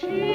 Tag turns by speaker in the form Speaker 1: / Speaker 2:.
Speaker 1: she